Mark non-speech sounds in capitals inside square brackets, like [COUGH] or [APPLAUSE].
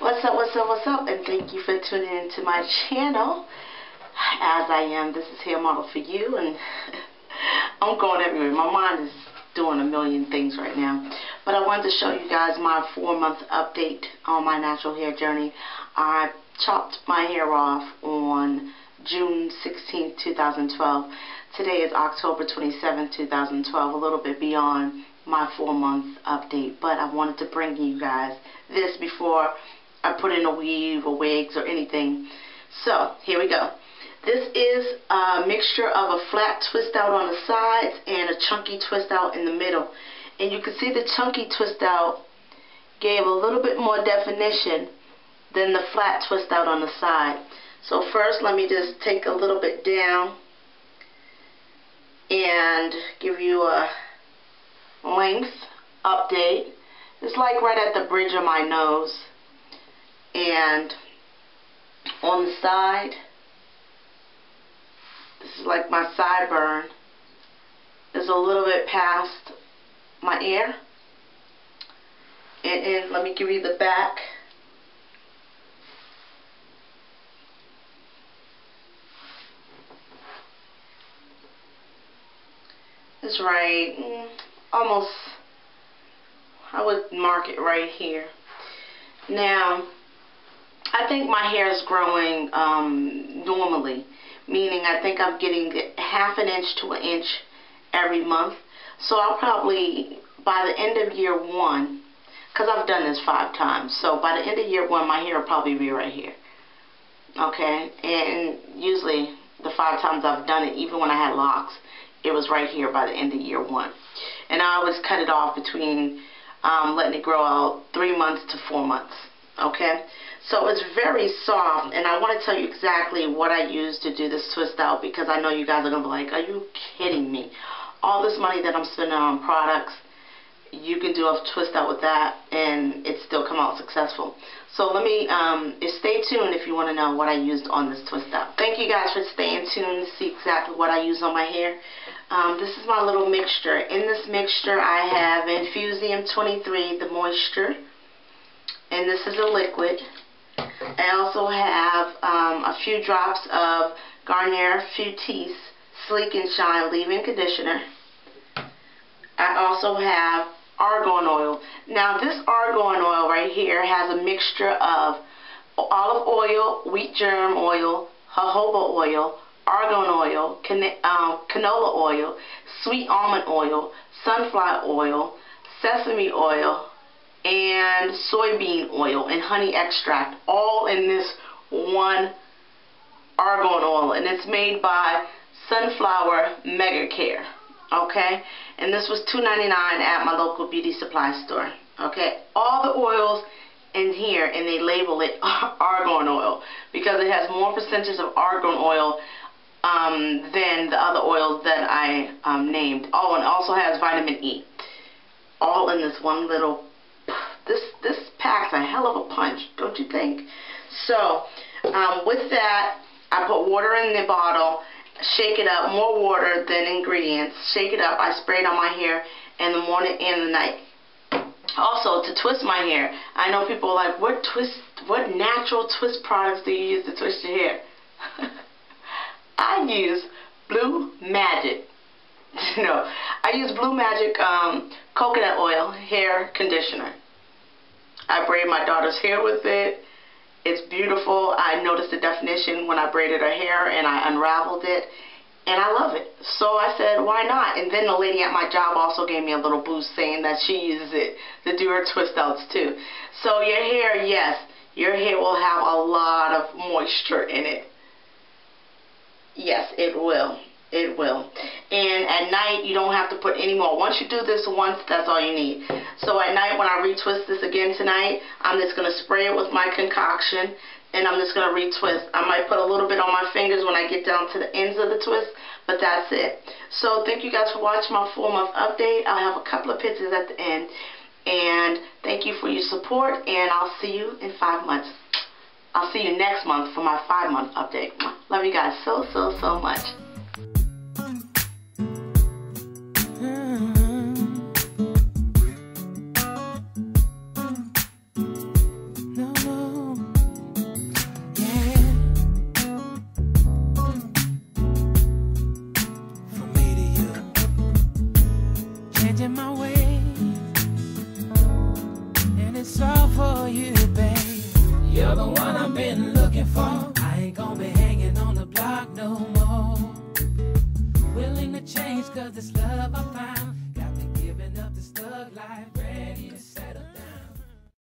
What's up, what's up, what's up? And thank you for tuning into my channel. As I am, this is Hair Model for You. And [LAUGHS] I'm going everywhere. My mind is doing a million things right now. But I wanted to show you guys my four-month update on my natural hair journey. I chopped my hair off on June 16, 2012. Today is October 27, 2012, a little bit beyond my four-month update. But I wanted to bring you guys this before I put in a weave or wigs or anything. So, here we go. This is a mixture of a flat twist out on the sides and a chunky twist out in the middle. And you can see the chunky twist out gave a little bit more definition than the flat twist out on the side. So first let me just take a little bit down and give you a length update. It's like right at the bridge of my nose. And on the side, this is like my sideburn. Is a little bit past my ear. And, and let me give you the back. It's right, mm, almost, I would mark it right here. Now, I think my hair is growing um, normally meaning I think I'm getting half an inch to an inch every month. So I'll probably, by the end of year one, because I've done this five times, so by the end of year one, my hair will probably be right here. Okay, and usually the five times I've done it, even when I had locks, it was right here by the end of year one. And I always cut it off between um, letting it grow out three months to four months. Okay, so it's very soft, and I want to tell you exactly what I used to do this twist out because I know you guys are going to be like, are you kidding me? All this money that I'm spending on products, you can do a twist out with that, and it still come out successful. So let me, um, stay tuned if you want to know what I used on this twist out. Thank you guys for staying tuned to see exactly what I use on my hair. Um, this is my little mixture. In this mixture, I have Infusium 23, the moisture, and this is a liquid. I also have um, a few drops of Garnier Fructis Sleek and Shine Leave-In Conditioner. I also have argan oil. Now this argan oil right here has a mixture of olive oil, wheat germ oil, jojoba oil, argan oil, can um, canola oil, sweet almond oil, sunflower oil, sesame oil, and soybean oil and honey extract all in this one argan oil. And it's made by Sunflower Mega Care okay? And this was $2.99 at my local beauty supply store okay? All the oils in here and they label it [LAUGHS] argan oil because it has more percentage of argan oil um, than the other oils that I um, named oh and also has vitamin E all in this one little this, this packs a hell of a punch, don't you think? So, um, with that, I put water in the bottle, shake it up, more water than ingredients, shake it up. I spray it on my hair in the morning and the night. Also, to twist my hair, I know people are like, what twist, what natural twist products do you use to twist your hair? [LAUGHS] I use Blue Magic. [LAUGHS] no, I use Blue Magic um, coconut oil hair conditioner. I braid my daughter's hair with it. It's beautiful. I noticed the definition when I braided her hair and I unraveled it. And I love it. So I said, why not? And then the lady at my job also gave me a little boost saying that she uses it to do her twist outs too. So your hair, yes, your hair will have a lot of moisture in it. Yes, it will. It will. And at night, you don't have to put any more. Once you do this once, that's all you need. So at night, when I retwist this again tonight, I'm just going to spray it with my concoction, and I'm just going to retwist. I might put a little bit on my fingers when I get down to the ends of the twist, but that's it. So thank you guys for watching my four-month update. I'll have a couple of pictures at the end. And thank you for your support, and I'll see you in five months. I'll see you next month for my five month update. Love you guys so, so, so much. You're the one. Cause this love I find.